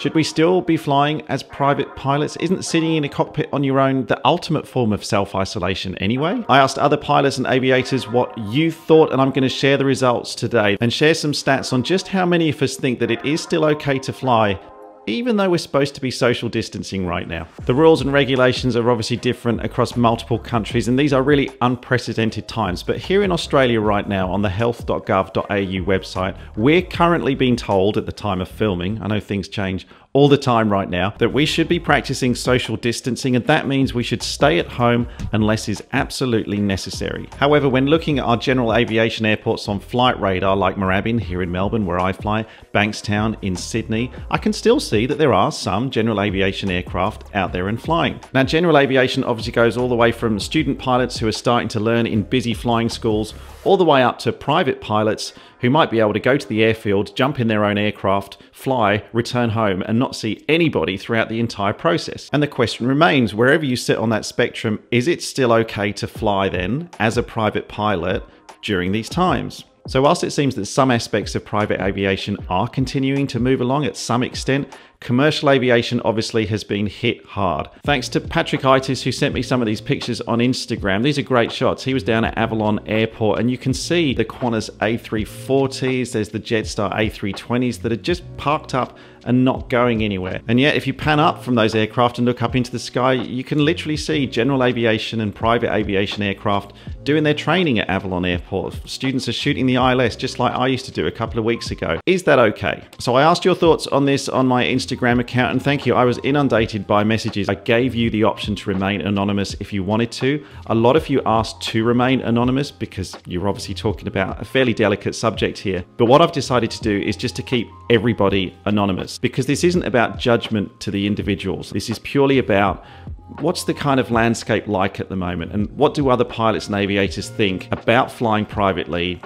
Should we still be flying as private pilots? Isn't sitting in a cockpit on your own the ultimate form of self isolation anyway? I asked other pilots and aviators what you thought, and I'm going to share the results today and share some stats on just how many of us think that it is still okay to fly even though we're supposed to be social distancing right now. The rules and regulations are obviously different across multiple countries, and these are really unprecedented times. But here in Australia right now, on the health.gov.au website, we're currently being told at the time of filming, I know things change all the time right now that we should be practicing social distancing, and that means we should stay at home unless is absolutely necessary. However, when looking at our general aviation airports on flight radar, like Moorabbin here in Melbourne, where I fly, Bankstown in Sydney, I can still see that there are some general aviation aircraft out there and flying. Now, general aviation obviously goes all the way from student pilots who are starting to learn in busy flying schools, all the way up to private pilots who might be able to go to the airfield, jump in their own aircraft, fly, return home, and not see anybody throughout the entire process. And the question remains wherever you sit on that spectrum, is it still okay to fly then as a private pilot during these times? So, whilst it seems that some aspects of private aviation are continuing to move along at some extent, commercial aviation obviously has been hit hard. Thanks to Patrick Itis, who sent me some of these pictures on Instagram. These are great shots. He was down at Avalon Airport, and you can see the Qantas A340s, there's the Jetstar A320s that are just parked up and not going anywhere. And yet, if you pan up from those aircraft and look up into the sky, you can literally see general aviation and private aviation aircraft doing their training at Avalon Airport. Students are shooting the ILS just like I used to do a couple of weeks ago. Is that okay? So I asked your thoughts on this on my Instagram account, and thank you. I was inundated by messages. I gave you the option to remain anonymous if you wanted to. A lot of you asked to remain anonymous because you're obviously talking about a fairly delicate subject here. But what I've decided to do is just to keep everybody anonymous because this isn't about judgment to the individuals. This is purely about what's the kind of landscape like at the moment and what do other pilots and aviators think about flying privately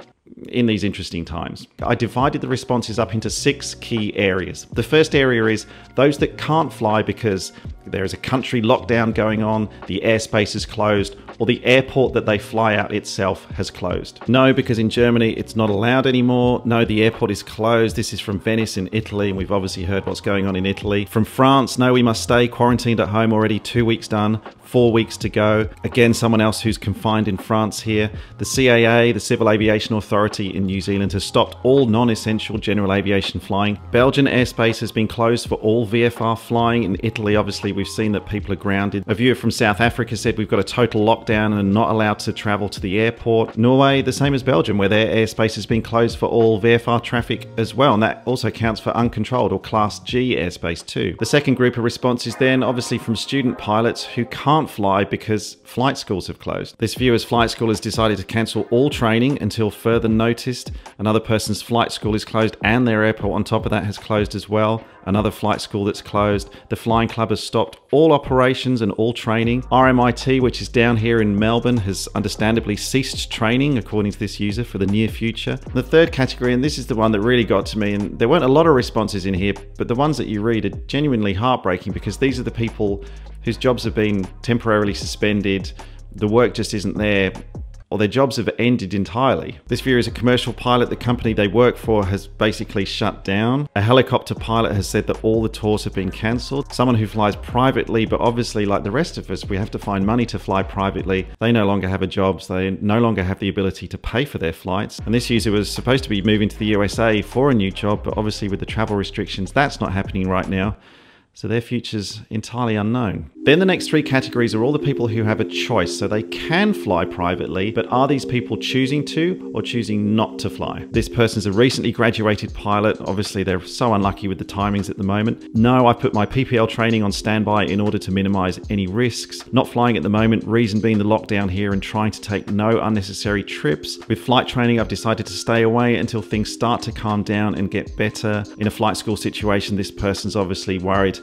in these interesting times. I divided the responses up into six key areas. The first area is those that can't fly because there is a country lockdown going on, the airspace is closed, or the airport that they fly out itself has closed. No, because in Germany it's not allowed anymore. No, the airport is closed. This is from Venice in Italy, and we've obviously heard what's going on in Italy. From France, no, we must stay quarantined at home already, two weeks done four weeks to go. Again, someone else who's confined in France here. The CAA, the Civil Aviation Authority in New Zealand, has stopped all non essential general aviation flying. Belgian airspace has been closed for all VFR flying. In Italy, obviously, we've seen that people are grounded. A viewer from South Africa said we've got a total lockdown and not allowed to travel to the airport. Norway, the same as Belgium, where their airspace has been closed for all VFR traffic as well. And that also counts for uncontrolled or Class G airspace too. The second group of responses then, obviously, from student pilots who can't can't fly because flight schools have closed. This viewer's flight school has decided to cancel all training until further notice. Another person's flight school is closed and their airport on top of that has closed as well. Another flight school that's closed. The flying club has stopped all operations and all training. RMIT, which is down here in Melbourne, has understandably ceased training, according to this user, for the near future. The third category, and this is the one that really got to me, and there weren't a lot of responses in here, but the ones that you read are genuinely heartbreaking because these are the people whose jobs have been temporarily suspended, the work just isn't there, or their jobs have ended entirely. This viewer is a commercial pilot. The company they work for has basically shut down. A helicopter pilot has said that all the tours have been cancelled. Someone who flies privately, but obviously, like the rest of us, we have to find money to fly privately. They no longer have a job, so they no longer have the ability to pay for their flights. And this user was supposed to be moving to the USA for a new job, but obviously, with the travel restrictions, that's not happening right now so their future's entirely unknown. Then the next three categories are all the people who have a choice, so they can fly privately, but are these people choosing to or choosing not to fly? This person's a recently graduated pilot. Obviously, they're so unlucky with the timings at the moment. No, I put my PPL training on standby in order to minimize any risks. Not flying at the moment, reason being the lockdown here and trying to take no unnecessary trips. With flight training, I've decided to stay away until things start to calm down and get better. In a flight school situation, this person's obviously worried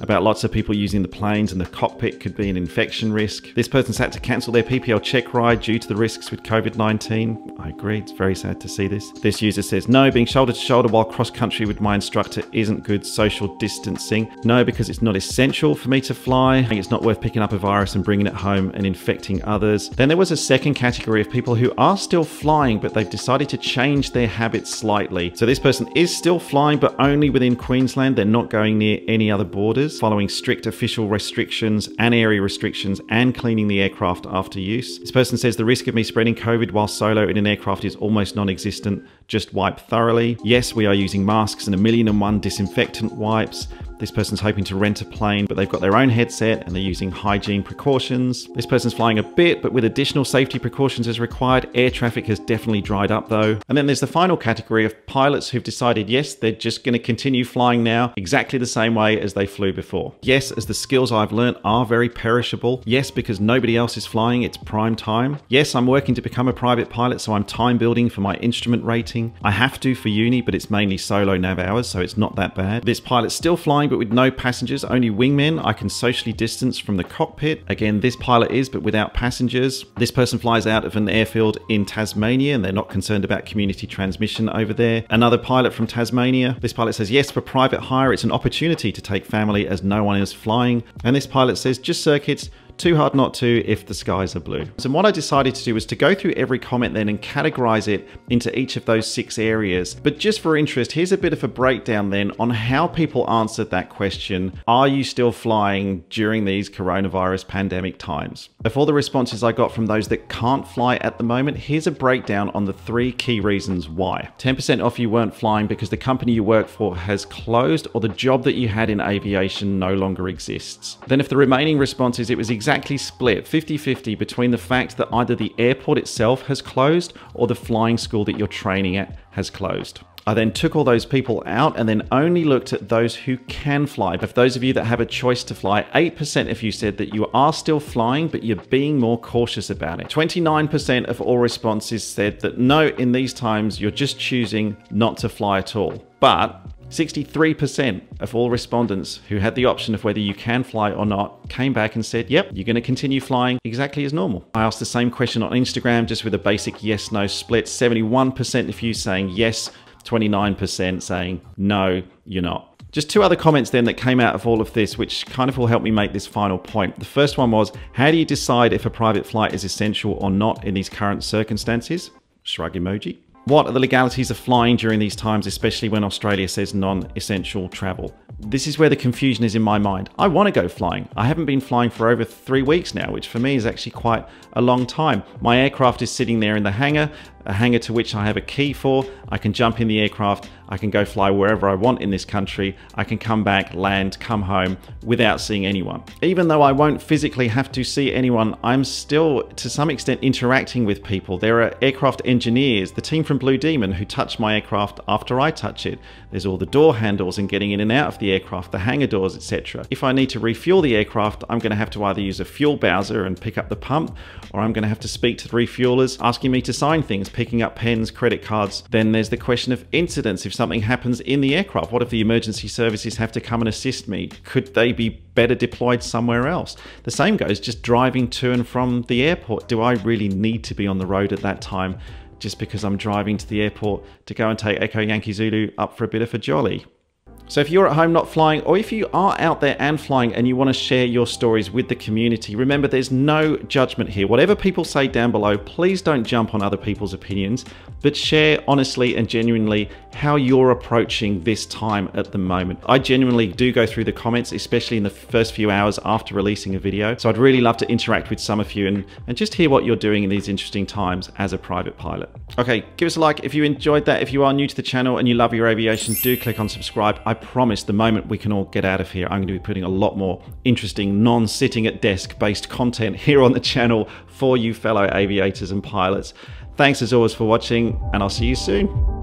about lots of people using the planes and the cockpit could be an infection risk. This person's had to cancel their PPL check ride due to the risks with COVID 19. I agree, it's very sad to see this. This user says, No, being shoulder to shoulder while cross country with my instructor isn't good social distancing. No, because it's not essential for me to fly. It's not worth picking up a virus and bringing it home and infecting others. Then there was a second category of people who are still flying, but they've decided to change their habits slightly. So this person is still flying, but only within Queensland. They're not going near any other borders, following strict official restrictions and area restrictions and cleaning the aircraft after use. This person says the risk of me spreading COVID while solo in an aircraft is almost non existent. Just wipe thoroughly. Yes, we are using masks and a million and one disinfectant wipes. This person's hoping to rent a plane, but they've got their own headset and they're using hygiene precautions. This person's flying a bit, but with additional safety precautions as required. Air traffic has definitely dried up though. And then there's the final category of pilots who've decided, yes, they're just going to continue flying now exactly the same way as they flew before. Yes, as the skills I've learned are very perishable. Yes, because nobody else is flying, it's prime time. Yes, I'm working to become a private pilot, so I'm time building for my instrument rating. I have to for uni, but it's mainly solo nav hours, so it's not that bad. This pilot's still flying, but with no passengers, only wingmen. I can socially distance from the cockpit. Again, this pilot is, but without passengers. This person flies out of an airfield in Tasmania and they're not concerned about community transmission over there. Another pilot from Tasmania. This pilot says, yes, for private hire, it's an opportunity to take family as no one is flying. And this pilot says, just circuits, too hard not to if the skies are blue. So what I decided to do was to go through every comment then and categorize it into each of those six areas. But just for interest, here's a bit of a breakdown then on how people answered that question. Are you still flying during these coronavirus pandemic times? Of all the responses I got from those that can't fly at the moment, here's a breakdown on the three key reasons why. 10% off you weren't flying because the company you work for has closed or the job that you had in aviation no longer exists. Then if the remaining responses, it was exactly split 50 50 between the fact that either the airport itself has closed or the flying school that you're training at has closed. I then took all those people out and then only looked at those who can fly. Of those of you that have a choice to fly, 8% of you said that you are still flying, but you're being more cautious about it. 29% of all responses said that no, in these times, you're just choosing not to fly at all. But 63% of all respondents who had the option of whether you can fly or not came back and said, yep, you're going to continue flying exactly as normal. I asked the same question on Instagram just with a basic yes no split. 71% of you saying yes, 29% saying no, you're not. Just two other comments then that came out of all of this, which kind of will help me make this final point. The first one was How do you decide if a private flight is essential or not in these current circumstances? Shrug emoji. What are the legalities of flying during these times, especially when Australia says non essential travel? This is where the confusion is in my mind. I want to go flying. I haven't been flying for over three weeks now, which for me is actually quite a long time. My aircraft is sitting there in the hangar, a hangar to which I have a key for. I can jump in the aircraft, I can go fly wherever I want in this country. I can come back, land, come home without seeing anyone. Even though I won't physically have to see anyone, I'm still to some extent interacting with people. There are aircraft engineers, the team from Blue Demon, who touch my aircraft after I touch it. There's all the door handles and getting in and out of the aircraft, the hangar doors, etc. If I need to refuel the aircraft, I'm going to have to either use a fuel bowser and pick up the pump, or I'm going to have to speak to the refuelers asking me to sign things, picking up pens, credit cards. Then there's the question of incidents. If something happens in the aircraft? What if the emergency services have to come and assist me? Could they be better deployed somewhere else? The same goes just driving to and from the airport. Do I really need to be on the road at that time just because I'm driving to the airport to go and take Echo Yankee Zulu up for a bit of a jolly? So if you're at home not flying, or if you are out there and flying and you want to share your stories with the community, remember there's no judgment here. Whatever people say down below, please don't jump on other people's opinions, but share honestly and genuinely how you're approaching this time at the moment. I genuinely do go through the comments, especially in the first few hours after releasing a video. So I'd really love to interact with some of you and, and just hear what you're doing in these interesting times as a private pilot. Okay, give us a like if you enjoyed that. If you are new to the channel and you love your aviation, do click on subscribe. I promise the moment we can all get out of here, I'm going to be putting a lot more interesting non-sitting at desk based content here on the channel for you fellow aviators and pilots. Thanks as always for watching and I'll see you soon.